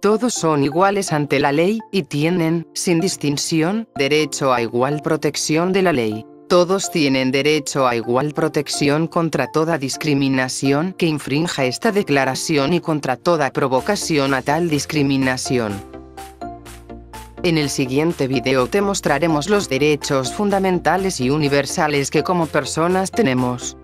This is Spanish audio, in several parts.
Todos son iguales ante la ley, y tienen, sin distinción, derecho a igual protección de la ley. Todos tienen derecho a igual protección contra toda discriminación que infrinja esta declaración y contra toda provocación a tal discriminación. En el siguiente video te mostraremos los derechos fundamentales y universales que como personas tenemos.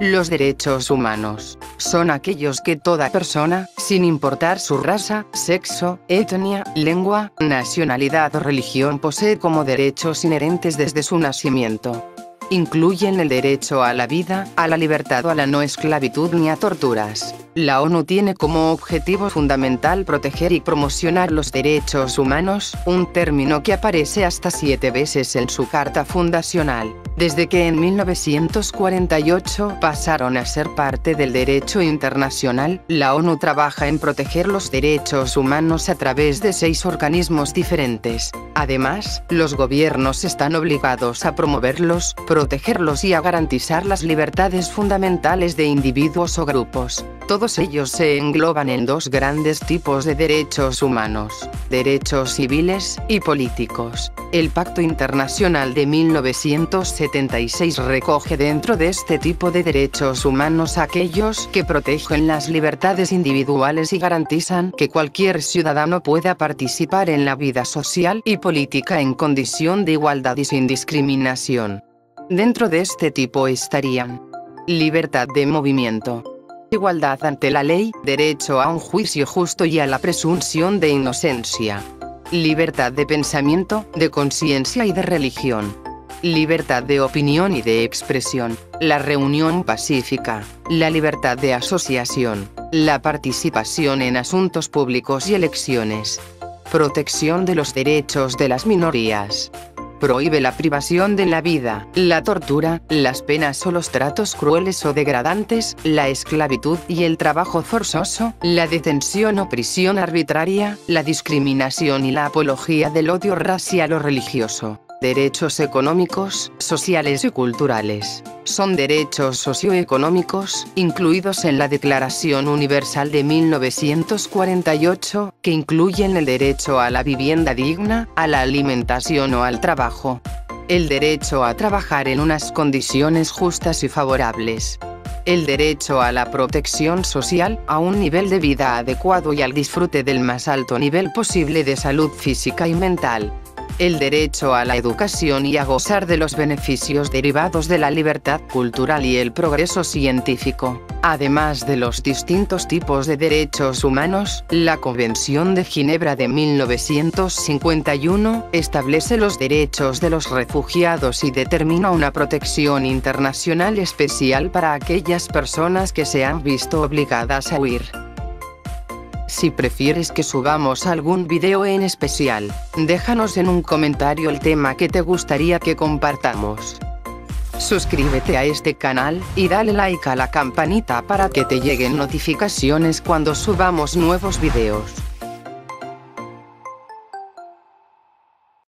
Los derechos humanos son aquellos que toda persona, sin importar su raza, sexo, etnia, lengua, nacionalidad o religión posee como derechos inherentes desde su nacimiento. Incluyen el derecho a la vida, a la libertad o a la no esclavitud ni a torturas. La ONU tiene como objetivo fundamental proteger y promocionar los derechos humanos, un término que aparece hasta siete veces en su carta fundacional desde que en 1948 pasaron a ser parte del derecho internacional, la ONU trabaja en proteger los derechos humanos a través de seis organismos diferentes. Además, los gobiernos están obligados a promoverlos, protegerlos y a garantizar las libertades fundamentales de individuos o grupos. Todos ellos se engloban en dos grandes tipos de derechos humanos, derechos civiles y políticos. El Pacto Internacional de 1976 recoge dentro de este tipo de derechos humanos aquellos que protegen las libertades individuales y garantizan que cualquier ciudadano pueda participar en la vida social y política en condición de igualdad y sin discriminación. Dentro de este tipo estarían libertad de movimiento, igualdad ante la ley, derecho a un juicio justo y a la presunción de inocencia. Libertad de pensamiento, de conciencia y de religión, libertad de opinión y de expresión, la reunión pacífica, la libertad de asociación, la participación en asuntos públicos y elecciones, protección de los derechos de las minorías, prohíbe la privación de la vida, la tortura, las penas o los tratos crueles o degradantes, la esclavitud y el trabajo forzoso, la detención o prisión arbitraria, la discriminación y la apología del odio racial o religioso derechos económicos, sociales y culturales. Son derechos socioeconómicos, incluidos en la Declaración Universal de 1948, que incluyen el derecho a la vivienda digna, a la alimentación o al trabajo. El derecho a trabajar en unas condiciones justas y favorables el derecho a la protección social, a un nivel de vida adecuado y al disfrute del más alto nivel posible de salud física y mental el derecho a la educación y a gozar de los beneficios derivados de la libertad cultural y el progreso científico. Además de los distintos tipos de derechos humanos, la Convención de Ginebra de 1951 establece los derechos de los refugiados y determina una protección internacional especial para aquellas personas que se han visto obligadas a huir. Si prefieres que subamos algún video en especial, déjanos en un comentario el tema que te gustaría que compartamos. Suscríbete a este canal, y dale like a la campanita para que te lleguen notificaciones cuando subamos nuevos videos.